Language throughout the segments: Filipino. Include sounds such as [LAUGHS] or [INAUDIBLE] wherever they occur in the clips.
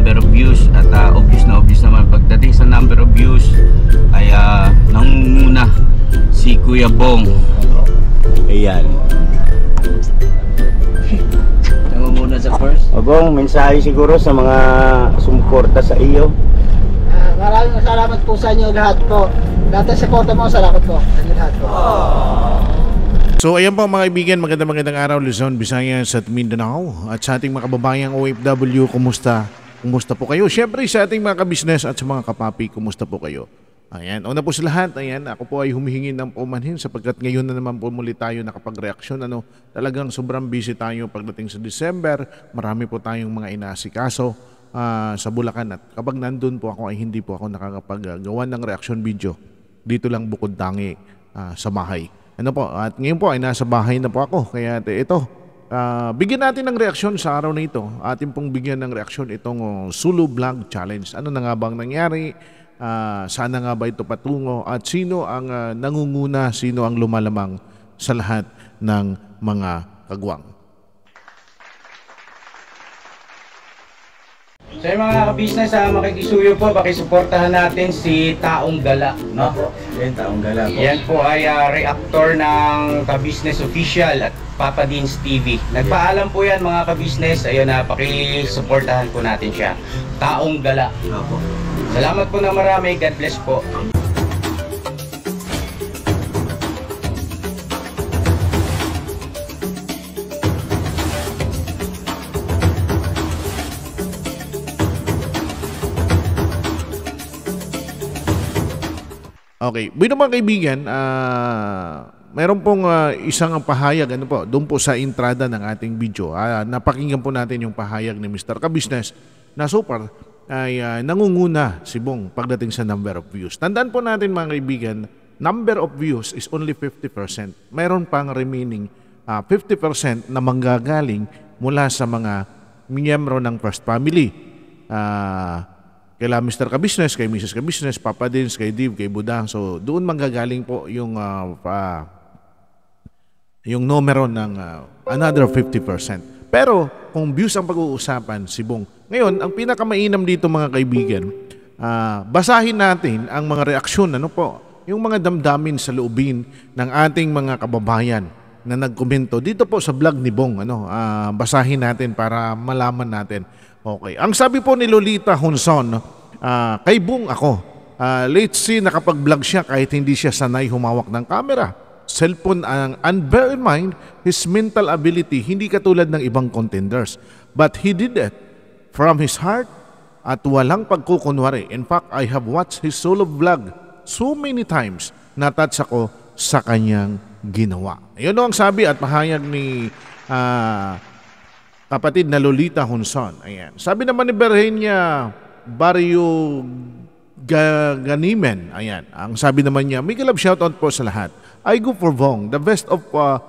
number of views at ah, obvious na obvious naman pagdating sa number of views ay uh, nangunguna si Kuya Bong. Ayan. [LAUGHS] Nangunguna sa first. Abong, mensahe siguro sa mga sumuporta sa iyo. Ah, maraming salamat po sa inyo lahat po. Lahat ng suporta mo, salamat po. Sa inyo lahat po. So ayan po mga kaibigan, magandang magandang araw Luzon, Visayas at Mindanao at sa ating mga kababayang OFW, kumusta? Kumusta po kayo? Siyempre sa ating mga kabisnes at sa mga kapapi, kumusta po kayo? Ayan, una po sa lahat, ayan, ako po ay humihingi ng pumanhin sapagkat ngayon na naman po muli tayo nakapag-reaksyon. Ano, talagang sobrang busy tayo pagdating sa December. Marami po tayong mga inaasikaso ah, sa Bulacan at kapag nandun po ako ay hindi po ako nakakapagawa ng reaction video. Dito lang bukod tangi ah, sa bahay. Ano po, at ngayon po ay nasa bahay na po ako. Kaya ito, ah, bigyan natin ng reaksyon sa araw na ito. Atin pong bigyan ng reaksyon itong oh, Sulu Vlog Challenge. Ano na nga bang nangyari? Ah, sana nga ba ito patungo? At sino ang ah, nangunguna? Sino ang lumalamang sa lahat ng mga kagwang? So yung mga ka-business, uh, makikisuyo po, pakisuportahan natin si Taong Gala. No? Yan, taong gala Yan po ay ah, reactor ng ka-business official at Papa Dean's TV. Nagpaalam po yan mga ka-business. Ayun na, pakisuportahan po natin siya. Taong Gala. Salamat po na marami. God bless po. Okay. Bueno mga kaibigan, ah, meron pong ah, isang pahayag ano po, doon po sa entrada ng ating video. Ah, napakinggan po natin yung pahayag ni Mr. Kabisnes na super ay ah, nangunguna si Bong pagdating sa number of views. Tandaan po natin mga kaibigan, number of views is only 50%. Meron pang remaining ah, 50% na manggagaling mula sa mga miyembro ng First Family. Ah, kaila Mr. Kabisnes, kay Mrs. Kabisnes, Papa Dins, kay Div, kay Budang. So doon manggagaling po yung ah, pa- yung numero ng ah, another 50%. Pero kung views ang pag-uusapan, si Bong. Ngayon, ang pinakamainam dito mga kaibigan, ah, basahin natin ang mga reaksyon, ano po, yung mga damdamin sa loobin ng ating mga kababayan na nagkomento dito po sa vlog ni Bong. Ano, ah, basahin natin para malaman natin. Okay. Ang sabi po ni Lolita Hunson, ah, kay Bong ako, ah, let's see nakapag-vlog siya kahit hindi siya sanay humawak ng camera. Cellphone ang and bear in mind his mental ability hindi katulad ng ibang contenders. But he did it from his heart at walang pagkukunwari. In fact I have watched his solo vlog so many times na-touch ako sa kanyang ginawa. Yun ang sabi at pahayag ni ah, kapatid na Lolita Hunson ayan sabi naman ni Berhenia Barrio Ga- Ganimen. Ayan. Ang sabi naman niya, Miguel love shoutout po sa lahat. I go for Vong. The best of uh,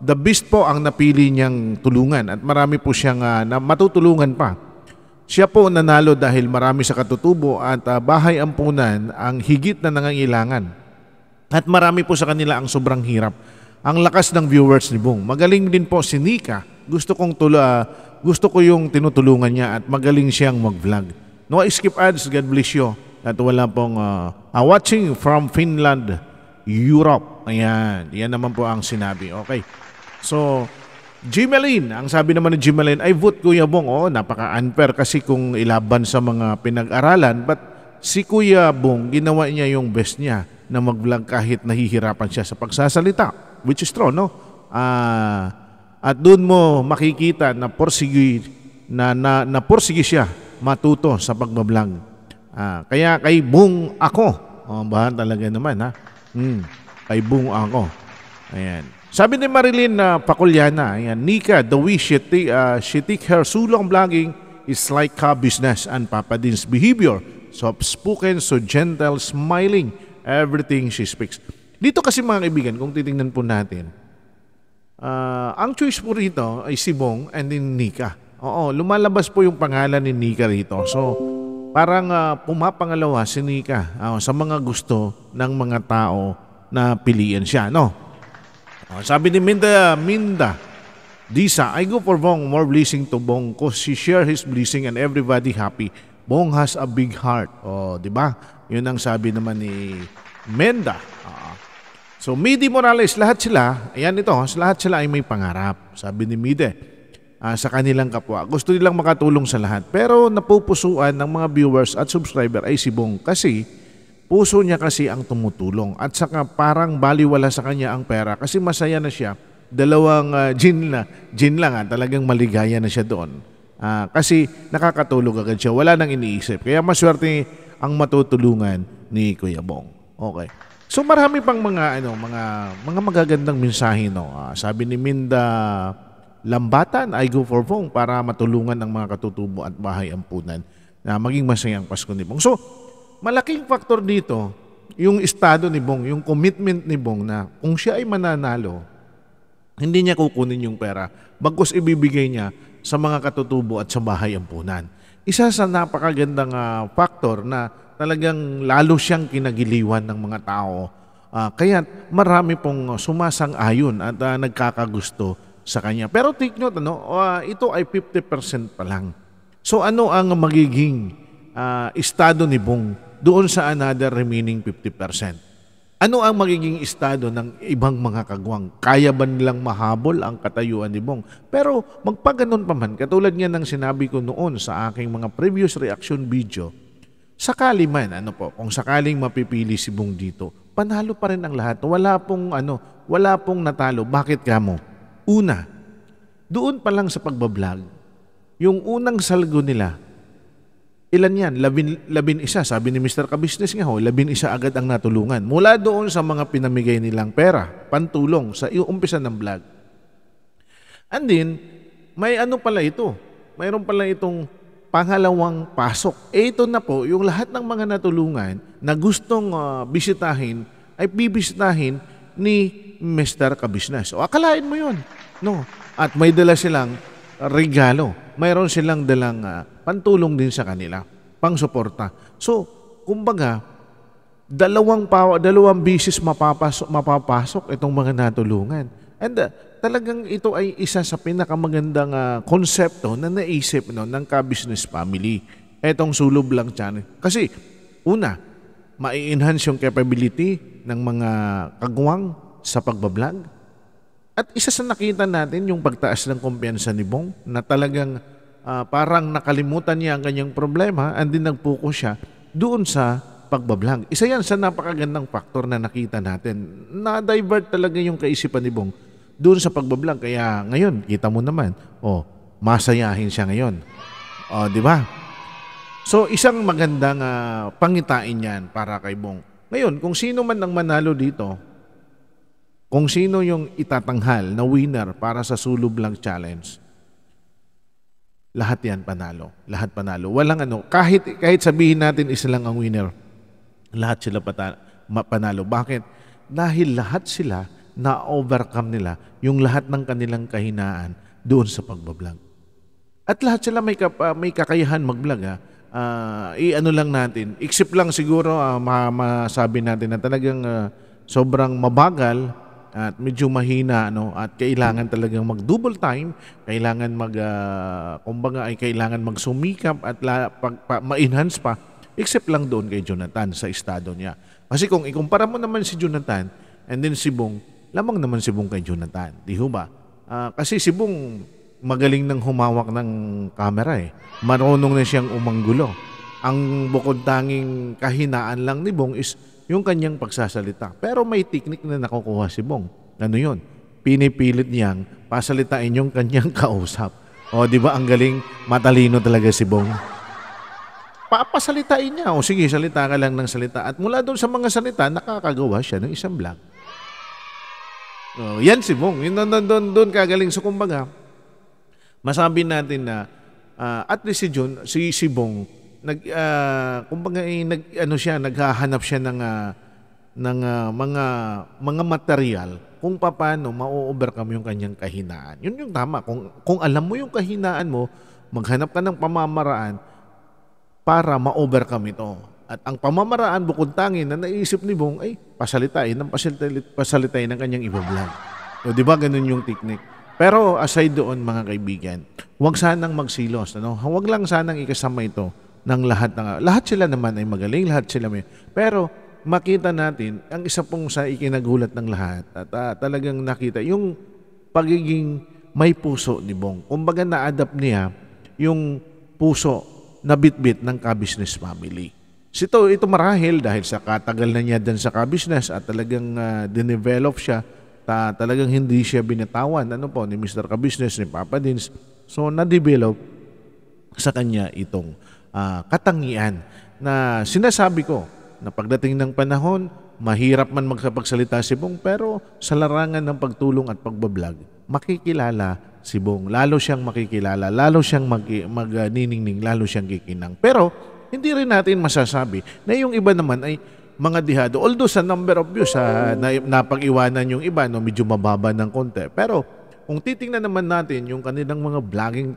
the best po ang napili niyang tulungan at marami po siyang uh, na matutulungan pa. Siya po nanalo dahil marami sa katutubo at uh, bahay ampunan ang higit na nangangailangan. At marami po sa kanila ang sobrang hirap. Ang lakas ng viewers ni Bong. Magaling din po si Nika. Gusto kong tula, gusto ko yung tinutulungan niya at magaling siyang mag-vlog. No skip ads, God bless you. At wala pong uh, uh, watching from Finland, Europe. Ayan, yan naman po ang sinabi. Okay. So, Jimeline, ang sabi naman ni Jimeline, ay vote Kuya Bong. Oh, napaka-unfair kasi kung ilaban sa mga pinag-aralan. But si Kuya Bong, ginawa niya yung best niya na mag-vlog kahit nahihirapan siya sa pagsasalita. Which is true, no? Ah, at doon mo makikita na porsigi, na, na, na porsigi siya matuto sa pagbablog. Ah, kaya kay Bong ako. Oh, bahan talaga naman ha. Hmm, kay Bong ako. Ayan. Sabi ni Marilyn na Pakulyana, ayan, Nika, the way she, ta- ah, she take her sulong vlogging is like ka business and Papa Din's behavior. Soft-spoken, so gentle, smiling, everything she speaks. Dito kasi mga kaibigan, kung titingnan po natin, ah, ang choice po rito ay si Bong and then Nika. Oo, lumalabas po yung pangalan ni Nika rito. So, parang ah, pumapangalawa si Nika ah, sa mga gusto ng mga tao na piliin siya, no? Oh, sabi ni Minda, Minda, Disa, I go for Bong, more blessing to Bong cause she share his blessing and everybody happy. Bong has a big heart. Oh, di ba? Yun ang sabi naman ni Menda. Ah. So, Midi Morales, lahat sila, ayan ito, lahat sila ay may pangarap. Sabi ni Mide, ah, sa kanilang kapwa. Gusto nilang makatulong sa lahat. Pero napupusuan ng mga viewers at subscriber ay si Bong kasi puso niya kasi ang tumutulong. At saka parang baliwala sa kanya ang pera kasi masaya na siya. Dalawang ah, gin, na, gin lang, ah, talagang maligaya na siya doon. Ah, kasi nakakatulog agad siya. Wala nang iniisip. Kaya maswerte ang matutulungan ni Kuya Bong. Okay. So marami pang mga ano, mga mga magagandang mensahe no. Ah, sabi ni Minda Lambatan, I go for Bong para matulungan ang mga katutubo at bahay ampunan na maging masayang Pasko ni Bong. So, malaking faktor dito yung estado ni Bong, yung commitment ni Bong na kung siya ay mananalo, hindi niya kukunin yung pera. Bagkus ibibigay niya sa mga katutubo at sa bahay ampunan. Isa sa napakagandang ah, factor na talagang lalo siyang kinagiliwan ng mga tao. Ah, kaya marami pong sumasang-ayon at ah, nagkakagusto sa kanya. Pero take note, ano, ah, ito ay 50% pa lang. So ano ang magiging ah, estado ni Bong doon sa another remaining 50%? Ano ang magiging estado ng ibang mga kagwang? Kaya ba nilang mahabol ang katayuan ni Bong? Pero magpaganon pa man, katulad nga ng sinabi ko noon sa aking mga previous reaction video, sakali man, ano po, kung sakaling mapipili si Bong dito, panalo pa rin ang lahat. Wala pong, ano, wala pong natalo. Bakit ka mo? Una, doon pa lang sa pagbablog, yung unang salgo nila, Ilan yan? Labin, labin isa. Sabi ni Mr. Kabisnes nga ho, labin isa agad ang natulungan. Mula doon sa mga pinamigay nilang pera, pantulong sa umpisa ng vlog. And then, may ano pala ito. Mayroon pala itong pangalawang pasok. Eh, ito na po, yung lahat ng mga natulungan na gustong ah, bisitahin, ay bibisitahin ni Mr. Kabisnes. O akalain mo yun. No. At may dala silang regalo. Mayroon silang dalang ah, pantulong din sa kanila, pangsuporta. So, kumbaga, dalawang pa, dalawang bisis mapapasok, mapapasok itong mga natulungan. And ah, talagang ito ay isa sa pinakamagandang ah, konsepto na naisip no, ng ka-business family. Etong sulob lang channel. Kasi, una, mai-enhance yung capability ng mga kagwang sa pagbablog. At isa sa nakita natin yung pagtaas ng kumpiyansa ni Bong na talagang ah, parang nakalimutan niya ang kanyang problema and din nagpuko siya doon sa pagbablog. Isa yan sa napakagandang faktor na nakita natin. Na-divert talaga yung kaisipan ni Bong doon sa pagbablog. Kaya ngayon, kita mo naman, oh, masayahin siya ngayon. Oh, di ba? So, isang magandang ah, pangitain yan para kay Bong. Ngayon, kung sino man ang manalo dito, kung sino yung itatanghal na winner para sa Sulub Lang Challenge, lahat yan panalo. Lahat panalo. Walang ano, kahit, kahit sabihin natin isa lang ang winner, lahat sila pata, panalo. Bakit? Dahil lahat sila na-overcome nila yung lahat ng kanilang kahinaan doon sa pagbablog. At lahat sila may, kap- may kakayahan mag-vlog. Ha? Ah, i-ano lang natin, except lang siguro ma- masabi natin na talagang ah, sobrang mabagal at medyo mahina ano at kailangan talagang mag-double time, kailangan mag ah, kumbaga ay kailangan magsumikap at la, pag, pa, ma-enhance pa except lang doon kay Jonathan sa estado niya. Kasi kung ikumpara mo naman si Jonathan and then si Bong, lamang naman si Bong kay Jonathan. Di ho ba? Ah, kasi si Bong magaling nang humawak ng camera eh. Marunong na siyang umanggulo. Ang bukod tanging kahinaan lang ni Bong is yung kanyang pagsasalita. Pero may technique na nakukuha si Bong. Ano yun? Pinipilit niyang pasalitain yung kanyang [LAUGHS] kausap. O, di ba ang galing, matalino talaga si Bong. Papasalitain niya. O sige, salita ka lang ng salita. At mula doon sa mga salita, nakakagawa siya ng isang vlog. Oh, yan si Bong. Yun doon, doon, doon kagaling. So, kumbaga, masabi natin na ah, at least si John, si, si Bong, nag, ah, kumbaga, eh, nag, ano siya, naghahanap siya ng, ah, ng ah, mga, mga material kung paano ma-overcome yung kanyang kahinaan. Yun yung tama. Kung, kung alam mo yung kahinaan mo, maghanap ka ng pamamaraan para ma-overcome ito. At ang pamamaraan bukod tangin na naisip ni Bong ay pasalitain ng pasalitain, pasalitain ng kanyang ibablog. O di ba ganun yung technique? Pero aside doon mga kaibigan, huwag sanang magsilos. Ano? Huwag lang sanang ikasama ito ng lahat ng lahat sila naman ay magaling, lahat sila may pero makita natin ang isa pong sa ikinagulat ng lahat at ah, talagang nakita yung pagiging may puso ni Bong. Kumbaga na-adapt niya yung puso na bitbit ng ka-business family. Ito, ito marahil dahil sa katagal na niya din sa ka-business at talagang ah, dinevelop siya ta, talagang hindi siya binitawan ano po ni Mr. Ka-business ni Papa Dins. So na-develop sa kanya itong ah, katangian na sinasabi ko na pagdating ng panahon, mahirap man magkapagsalita si Bong pero sa larangan ng pagtulong at pagbablog, makikilala si Bong. Lalo siyang makikilala, lalo siyang mag, magniningning, lalo siyang kikinang. Pero hindi rin natin masasabi na yung iba naman ay mga dihado. Although sa number of views, sa na, napag-iwanan yung iba, no, medyo mababa ng konti. Pero kung titingnan naman natin yung kanilang mga vlogging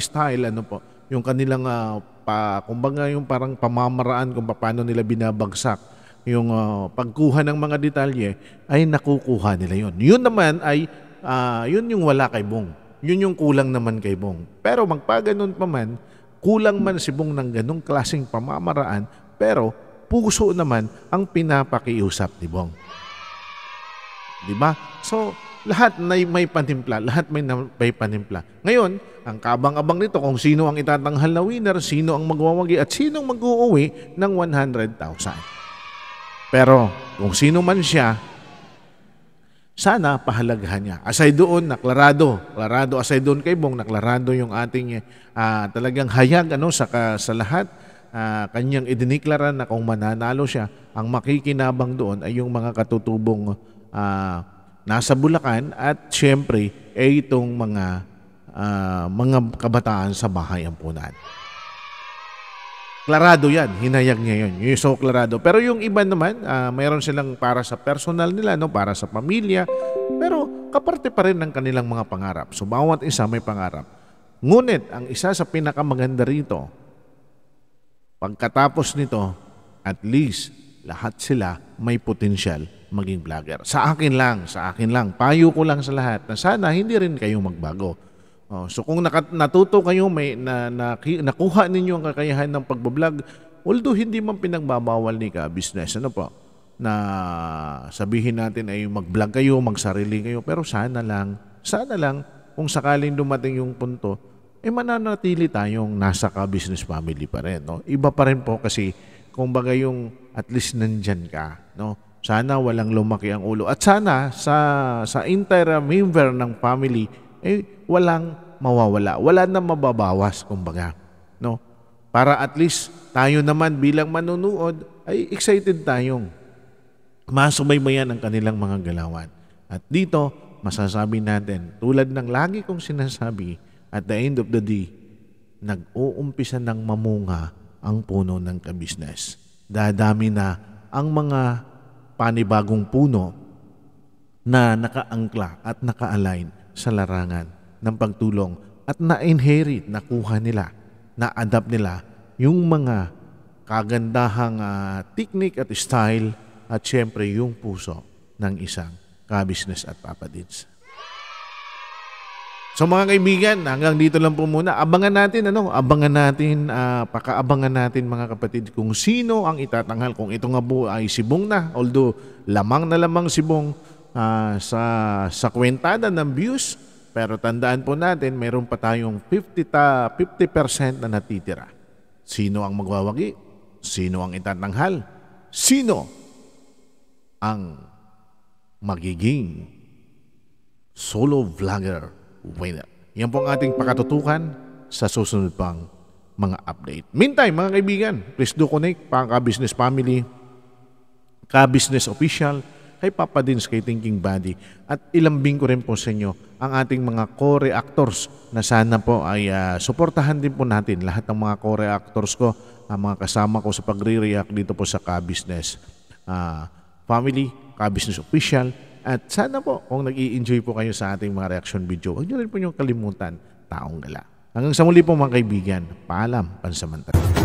style, ano po, yung kanilang, ah, pa, kumbaga yung parang pamamaraan kung paano nila binabagsak yung ah, pagkuha ng mga detalye, ay nakukuha nila yon. Yun naman ay, ah, yun yung wala kay Bong. Yun yung kulang naman kay Bong. Pero magpaganon pa man, kulang man si Bong ng ganong klaseng pamamaraan, pero puso naman ang pinapakiusap ni Bong. Di ba? So, lahat na may panimpla, lahat may, na- may panimpla. Ngayon, ang kabang-abang nito kung sino ang itatanghal na winner, sino ang magwawagi at sino ang mag-uuwi ng 100,000. Pero kung sino man siya, sana pahalagahan niya. Aside doon, naklarado. Klarado, aside doon kay Bong, naklarado yung ating ah, talagang hayag ano, sa, sa lahat. Ah, kanyang idiniklara na kung mananalo siya, ang makikinabang doon ay yung mga katutubong ah, nasa Bulacan at syempre ay itong mga ah, mga kabataan sa bahay ampunan. Klarado yan, hinayag niya yun. Yung so klarado. Pero yung iba naman, ah, mayroon silang para sa personal nila, no? para sa pamilya. Pero kaparte pa rin ng kanilang mga pangarap. So bawat isa may pangarap. Ngunit ang isa sa pinakamaganda rito, pagkatapos nito, at least lahat sila may potensyal maging vlogger. Sa akin lang, sa akin lang. Payo ko lang sa lahat na sana hindi rin kayo magbago. Oh, so kung nakat- natuto kayo may na, na, nakuha ninyo ang kakayahan ng pagbablog, although hindi man pinagbabawal ni ka business ano po na sabihin natin ay mag-vlog kayo, magsarili kayo, pero sana lang, sana lang kung sakaling dumating yung punto, eh mananatili tayong nasa ka-business family pa rin. No? Iba pa rin po kasi kung baga yung at least nandyan ka. No? Sana walang lumaki ang ulo. At sana sa, sa entire member ng family, eh walang mawawala. Wala na mababawas, kumbaga. No? Para at least tayo naman bilang manunood ay excited tayong masubaybayan ang kanilang mga galawan. At dito, masasabi natin, tulad ng lagi kong sinasabi, at the end of the day, nag-uumpisa ng mamunga ang puno ng kabisnes. Dadami na ang mga panibagong puno na nakaangkla at naka-align sa larangan ng pagtulong at na-inherit, nakuha nila, na-adapt nila yung mga kagandahang ah, technique at style at syempre yung puso ng isang ka-business at papadids. So mga kaibigan, hanggang dito lang po muna. Abangan natin ano, abangan natin, ah, pakaabangan natin mga kapatid kung sino ang itatanghal. Kung ito nga po ay sibong na, although lamang na lamang sibong ah, sa sa kwentada ng views, pero tandaan po natin, mayroon pa tayong 50 ta, 50% na natitira. Sino ang magwawagi? Sino ang itatanghal? Sino ang magiging solo vlogger winner. Yan po ang ating pakatutukan sa susunod pang mga update. Meantime, mga kaibigan, please do connect pa ka-business family, ka-business official, kay Papa Dins, kay Thinking Body. At ilambing ko rin po sa inyo ang ating mga co-reactors na sana po ay ah, suportahan din po natin lahat ng mga co-reactors ko, ang mga kasama ko sa pagre-react dito po sa ka-business ah, family, ka-business official, at sana po, kung nag enjoy po kayo sa ating mga reaction video, huwag nyo rin po yung kalimutan, taong gala. Hanggang sa muli po mga kaibigan, paalam, pansamantala.